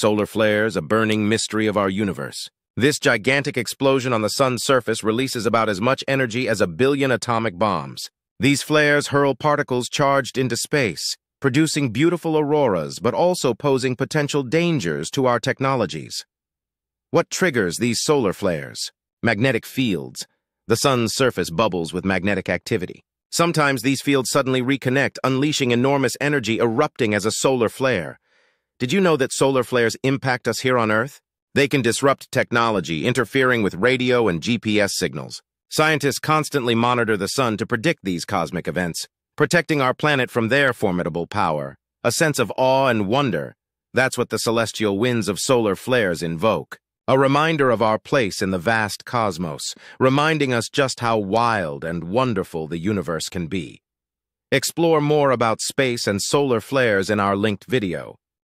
Solar flares, a burning mystery of our universe. This gigantic explosion on the sun's surface releases about as much energy as a billion atomic bombs. These flares hurl particles charged into space, producing beautiful auroras but also posing potential dangers to our technologies. What triggers these solar flares? Magnetic fields. The sun's surface bubbles with magnetic activity. Sometimes these fields suddenly reconnect, unleashing enormous energy erupting as a solar flare. Did you know that solar flares impact us here on Earth? They can disrupt technology, interfering with radio and GPS signals. Scientists constantly monitor the sun to predict these cosmic events, protecting our planet from their formidable power. A sense of awe and wonder, that's what the celestial winds of solar flares invoke. A reminder of our place in the vast cosmos, reminding us just how wild and wonderful the universe can be. Explore more about space and solar flares in our linked video.